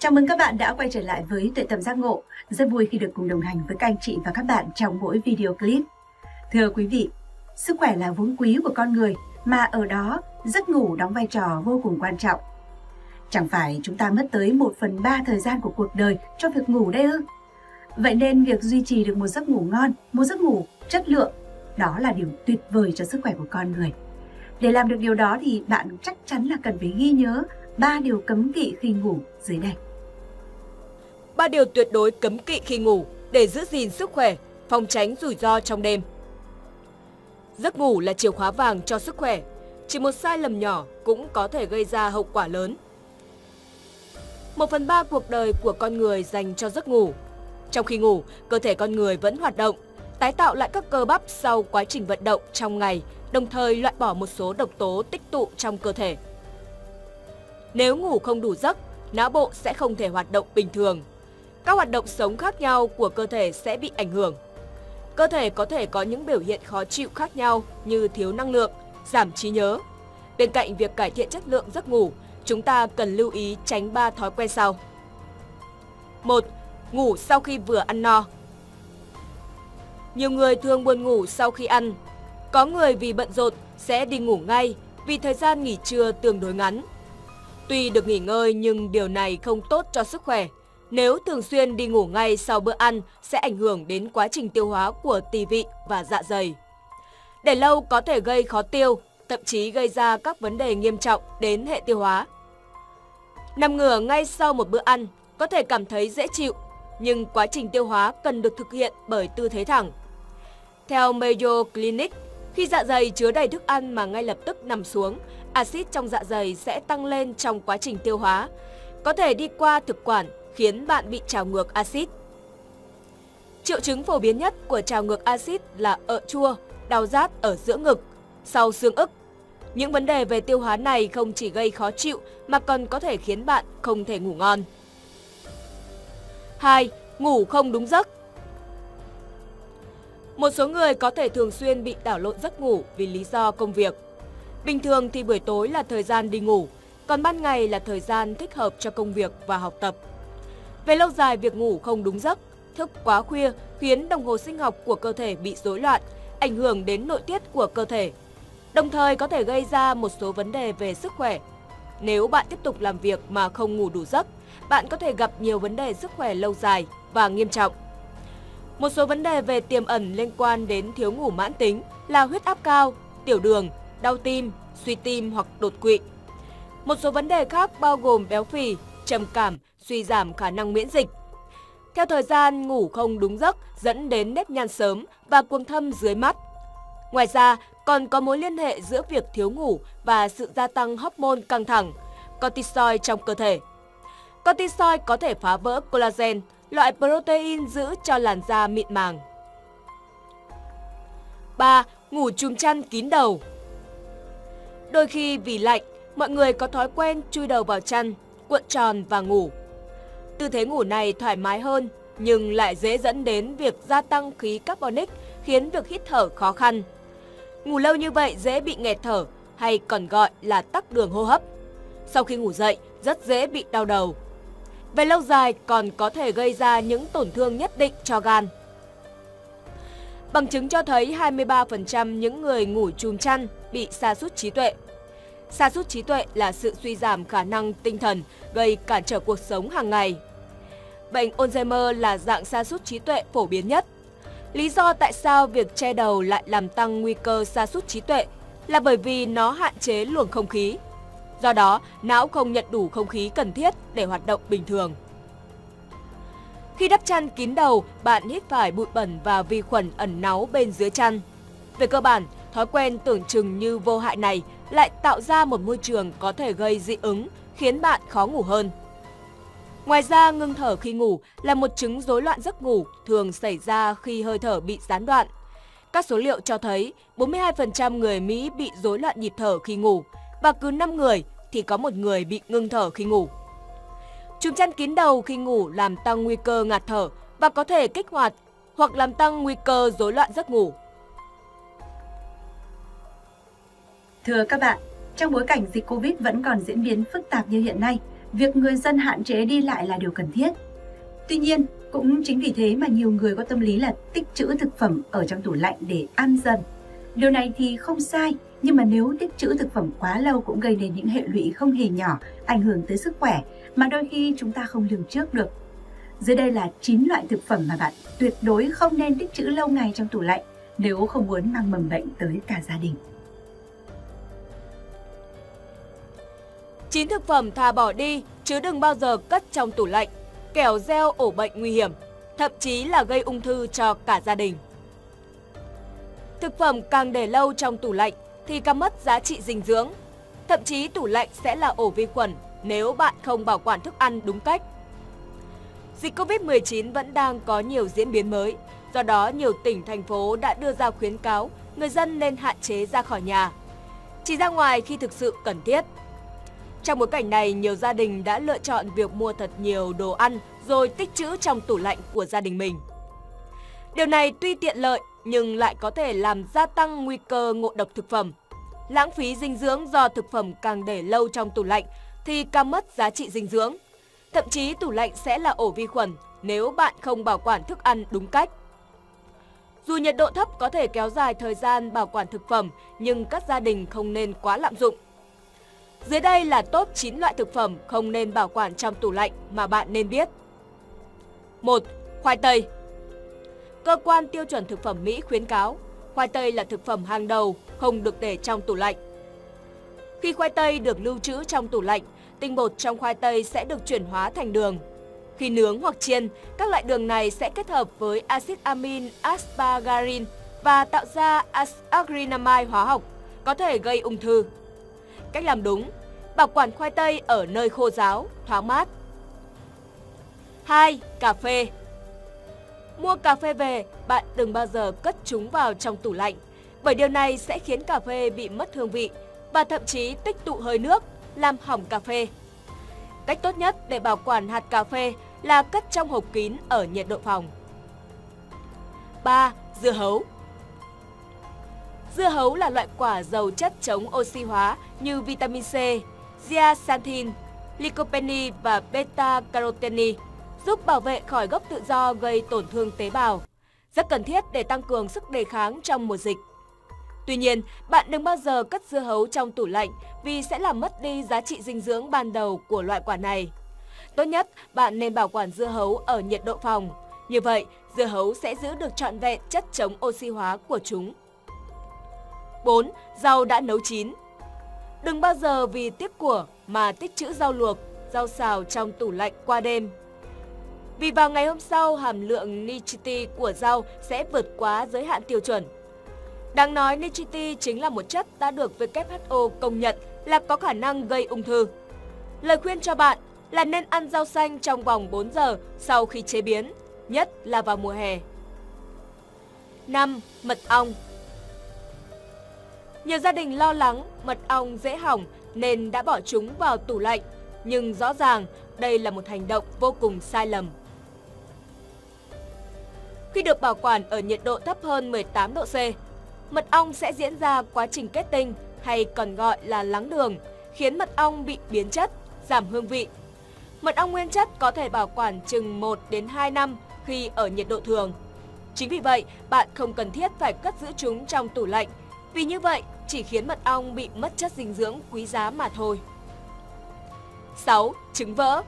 Chào mừng các bạn đã quay trở lại với Tuệ Tầm Giác Ngộ. Rất vui khi được cùng đồng hành với các anh chị và các bạn trong mỗi video clip. Thưa quý vị, sức khỏe là vốn quý của con người mà ở đó giấc ngủ đóng vai trò vô cùng quan trọng. Chẳng phải chúng ta mất tới 1 phần 3 thời gian của cuộc đời cho việc ngủ đây ư? Vậy nên việc duy trì được một giấc ngủ ngon, một giấc ngủ chất lượng, đó là điều tuyệt vời cho sức khỏe của con người. Để làm được điều đó thì bạn chắc chắn là cần phải ghi nhớ ba điều cấm kỵ khi ngủ dưới đây. Ba điều tuyệt đối cấm kỵ khi ngủ để giữ gìn sức khỏe, phòng tránh rủi ro trong đêm. Giấc ngủ là chìa khóa vàng cho sức khỏe. Chỉ một sai lầm nhỏ cũng có thể gây ra hậu quả lớn. Một phần ba cuộc đời của con người dành cho giấc ngủ. Trong khi ngủ, cơ thể con người vẫn hoạt động, tái tạo lại các cơ bắp sau quá trình vận động trong ngày, đồng thời loại bỏ một số độc tố tích tụ trong cơ thể. Nếu ngủ không đủ giấc, não bộ sẽ không thể hoạt động bình thường. Các hoạt động sống khác nhau của cơ thể sẽ bị ảnh hưởng. Cơ thể có thể có những biểu hiện khó chịu khác nhau như thiếu năng lượng, giảm trí nhớ. Bên cạnh việc cải thiện chất lượng giấc ngủ, chúng ta cần lưu ý tránh 3 thói quen sau. 1. Ngủ sau khi vừa ăn no. Nhiều người thường buồn ngủ sau khi ăn. Có người vì bận rộn sẽ đi ngủ ngay vì thời gian nghỉ trưa tương đối ngắn. Tuy được nghỉ ngơi nhưng điều này không tốt cho sức khỏe. Nếu thường xuyên đi ngủ ngay sau bữa ăn sẽ ảnh hưởng đến quá trình tiêu hóa của tỳ vị và dạ dày. Để lâu có thể gây khó tiêu, thậm chí gây ra các vấn đề nghiêm trọng đến hệ tiêu hóa. Nằm ngửa ngay sau một bữa ăn có thể cảm thấy dễ chịu, nhưng quá trình tiêu hóa cần được thực hiện bởi tư thế thẳng. Theo Mayo Clinic, khi dạ dày chứa đầy thức ăn mà ngay lập tức nằm xuống, axit trong dạ dày sẽ tăng lên trong quá trình tiêu hóa, có thể đi qua thực quản khiến bạn bị trào ngược axit. Triệu chứng phổ biến nhất của trào ngược axit là ợ chua, đau rát ở giữa ngực, sau xương ức. Những vấn đề về tiêu hóa này không chỉ gây khó chịu mà còn có thể khiến bạn không thể ngủ ngon. 2. Ngủ không đúng giấc Một số người có thể thường xuyên bị đảo lộn giấc ngủ vì lý do công việc. Bình thường thì buổi tối là thời gian đi ngủ, còn ban ngày là thời gian thích hợp cho công việc và học tập. Về lâu dài, việc ngủ không đúng giấc, thức quá khuya khiến đồng hồ sinh học của cơ thể bị rối loạn, ảnh hưởng đến nội tiết của cơ thể. Đồng thời có thể gây ra một số vấn đề về sức khỏe. Nếu bạn tiếp tục làm việc mà không ngủ đủ giấc, bạn có thể gặp nhiều vấn đề sức khỏe lâu dài và nghiêm trọng. Một số vấn đề về tiềm ẩn liên quan đến thiếu ngủ mãn tính là huyết áp cao, tiểu đường, đau tim, suy tim hoặc đột quỵ. Một số vấn đề khác bao gồm béo phì, trầm cảm, suy giảm khả năng miễn dịch. Theo thời gian, ngủ không đúng giấc dẫn đến nếp nhăn sớm và quầng thâm dưới mắt. Ngoài ra, còn có mối liên hệ giữa việc thiếu ngủ và sự gia tăng hormone căng thẳng, cortisol trong cơ thể. Cortisol có thể phá vỡ collagen, loại protein giữ cho làn da mịn màng. 3. Ngủ chùm chăn kín đầu Đôi khi vì lạnh, mọi người có thói quen chui đầu vào chăn, cuộn tròn và ngủ. Tư thế ngủ này thoải mái hơn, nhưng lại dễ dẫn đến việc gia tăng khí carbonic khiến việc hít thở khó khăn. Ngủ lâu như vậy dễ bị nghẹt thở hay còn gọi là tắc đường hô hấp. Sau khi ngủ dậy, rất dễ bị đau đầu. Về lâu dài còn có thể gây ra những tổn thương nhất định cho gan. Bằng chứng cho thấy 23% những người ngủ chùm chăn bị sa sút trí tuệ. Sa sút trí tuệ là sự suy giảm khả năng tinh thần gây cản trở cuộc sống hàng ngày. Bệnh Alzheimer là dạng sa sút trí tuệ phổ biến nhất. Lý do tại sao việc che đầu lại làm tăng nguy cơ sa sút trí tuệ là bởi vì nó hạn chế luồng không khí. Do đó, não không nhận đủ không khí cần thiết để hoạt động bình thường. Khi đắp chăn kín đầu, bạn hít phải bụi bẩn và vi khuẩn ẩn náu bên dưới chăn. Về cơ bản, thói quen tưởng chừng như vô hại này lại tạo ra một môi trường có thể gây dị ứng, khiến bạn khó ngủ hơn. Ngoài ra, ngưng thở khi ngủ là một chứng rối loạn giấc ngủ thường xảy ra khi hơi thở bị gián đoạn. Các số liệu cho thấy 42% người Mỹ bị rối loạn nhịp thở khi ngủ và cứ 5 người thì có một người bị ngưng thở khi ngủ. Chùm chăn kín đầu khi ngủ làm tăng nguy cơ ngạt thở và có thể kích hoạt hoặc làm tăng nguy cơ rối loạn giấc ngủ. Thưa các bạn, trong bối cảnh dịch Covid vẫn còn diễn biến phức tạp như hiện nay, việc người dân hạn chế đi lại là điều cần thiết. Tuy nhiên, cũng chính vì thế mà nhiều người có tâm lý là tích trữ thực phẩm ở trong tủ lạnh để ăn dần. Điều này thì không sai, nhưng mà nếu tích trữ thực phẩm quá lâu cũng gây nên những hệ lụy không hề nhỏ, ảnh hưởng tới sức khỏe mà đôi khi chúng ta không lường trước được. Dưới đây là 9 loại thực phẩm mà bạn tuyệt đối không nên tích trữ lâu ngày trong tủ lạnh nếu không muốn mang mầm bệnh tới cả gia đình. Chín thực phẩm thà bỏ đi chứ đừng bao giờ cất trong tủ lạnh, kẻo gieo ổ bệnh nguy hiểm, thậm chí là gây ung thư cho cả gia đình. Thực phẩm càng để lâu trong tủ lạnh thì càng mất giá trị dinh dưỡng. Thậm chí tủ lạnh sẽ là ổ vi khuẩn nếu bạn không bảo quản thức ăn đúng cách. Dịch Covid-19 vẫn đang có nhiều diễn biến mới, do đó nhiều tỉnh, thành phố đã đưa ra khuyến cáo người dân nên hạn chế ra khỏi nhà. Chỉ ra ngoài khi thực sự cần thiết. Trong bối cảnh này, nhiều gia đình đã lựa chọn việc mua thật nhiều đồ ăn rồi tích trữ trong tủ lạnh của gia đình mình. Điều này tuy tiện lợi nhưng lại có thể làm gia tăng nguy cơ ngộ độc thực phẩm. Lãng phí dinh dưỡng do thực phẩm càng để lâu trong tủ lạnh thì càng mất giá trị dinh dưỡng. Thậm chí tủ lạnh sẽ là ổ vi khuẩn nếu bạn không bảo quản thức ăn đúng cách. Dù nhiệt độ thấp có thể kéo dài thời gian bảo quản thực phẩm, nhưng các gia đình không nên quá lạm dụng. Dưới đây là top 9 loại thực phẩm không nên bảo quản trong tủ lạnh mà bạn nên biết. 1. Khoai tây Cơ quan tiêu chuẩn thực phẩm Mỹ khuyến cáo khoai tây là thực phẩm hàng đầu, không được để trong tủ lạnh. Khi khoai tây được lưu trữ trong tủ lạnh, tinh bột trong khoai tây sẽ được chuyển hóa thành đường. Khi nướng hoặc chiên, các loại đường này sẽ kết hợp với axit amin aspargarin và tạo ra acrylamide hóa học, có thể gây ung thư. Cách làm đúng, bảo quản khoai tây ở nơi khô ráo, thoáng mát. 2. Cà phê Mua cà phê về, bạn đừng bao giờ cất chúng vào trong tủ lạnh, bởi điều này sẽ khiến cà phê bị mất hương vị và thậm chí tích tụ hơi nước, làm hỏng cà phê. Cách tốt nhất để bảo quản hạt cà phê là cất trong hộp kín ở nhiệt độ phòng. 3. Dưa hấu Dưa hấu là loại quả giàu chất chống oxy hóa như vitamin C, zeaxanthin, lycopene và beta-carotene giúp bảo vệ khỏi gốc tự do gây tổn thương tế bào. Rất cần thiết để tăng cường sức đề kháng trong mùa dịch. Tuy nhiên, bạn đừng bao giờ cất dưa hấu trong tủ lạnh vì sẽ làm mất đi giá trị dinh dưỡng ban đầu của loại quả này. Tốt nhất, bạn nên bảo quản dưa hấu ở nhiệt độ phòng. Như vậy, dưa hấu sẽ giữ được trọn vẹn chất chống oxy hóa của chúng. 4. Rau đã nấu chín Đừng bao giờ vì tiếc của mà tích trữ rau luộc, rau xào trong tủ lạnh qua đêm vì vào ngày hôm sau hàm lượng nitrite của rau sẽ vượt quá giới hạn tiêu chuẩn. Đáng nói nitrite chính là một chất đã được WHO công nhận là có khả năng gây ung thư. Lời khuyên cho bạn là nên ăn rau xanh trong vòng 4 giờ sau khi chế biến, nhất là vào mùa hè. 5. Mật ong nhiều gia đình lo lắng mật ong dễ hỏng nên đã bỏ chúng vào tủ lạnh, nhưng rõ ràng đây là một hành động vô cùng sai lầm. Khi được bảo quản ở nhiệt độ thấp hơn 18 độ C, mật ong sẽ diễn ra quá trình kết tinh hay còn gọi là lắng đường, khiến mật ong bị biến chất, giảm hương vị. Mật ong nguyên chất có thể bảo quản chừng 1 đến 2 năm khi ở nhiệt độ thường. Chính vì vậy, bạn không cần thiết phải cất giữ chúng trong tủ lạnh, vì như vậy chỉ khiến mật ong bị mất chất dinh dưỡng quý giá mà thôi. 6. Trứng vỡ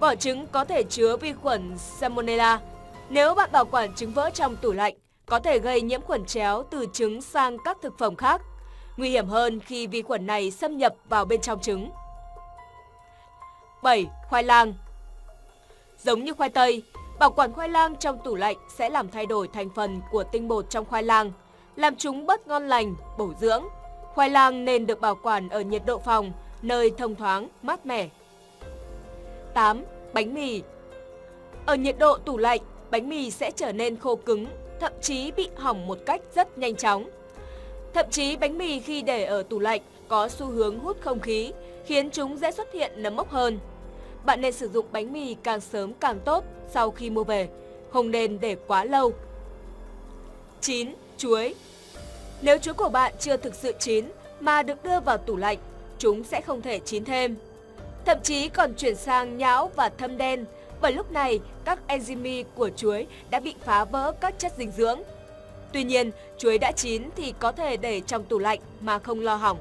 Vỏ trứng có thể chứa vi khuẩn Salmonella, nếu bạn bảo quản trứng vỡ trong tủ lạnh, có thể gây nhiễm khuẩn chéo từ trứng sang các thực phẩm khác. Nguy hiểm hơn khi vi khuẩn này xâm nhập vào bên trong trứng. 7. Khoai lang Giống như khoai tây, bảo quản khoai lang trong tủ lạnh sẽ làm thay đổi thành phần của tinh bột trong khoai lang, làm chúng bớt ngon lành, bổ dưỡng. Khoai lang nên được bảo quản ở nhiệt độ phòng, nơi thông thoáng, mát mẻ. 8. Bánh mì Ở nhiệt độ tủ lạnh, bánh mì sẽ trở nên khô cứng, thậm chí bị hỏng một cách rất nhanh chóng. Thậm chí bánh mì khi để ở tủ lạnh có xu hướng hút không khí, khiến chúng dễ xuất hiện nấm mốc hơn. Bạn nên sử dụng bánh mì càng sớm càng tốt sau khi mua về, không nên để quá lâu. 9. Chuối nếu chuối của bạn chưa thực sự chín mà được đưa vào tủ lạnh, chúng sẽ không thể chín thêm. thậm chí còn chuyển sang nhão và thâm đen bởi lúc này các enzyme của chuối đã bị phá vỡ các chất dinh dưỡng. Tuy nhiên, chuối đã chín thì có thể để trong tủ lạnh mà không lo hỏng.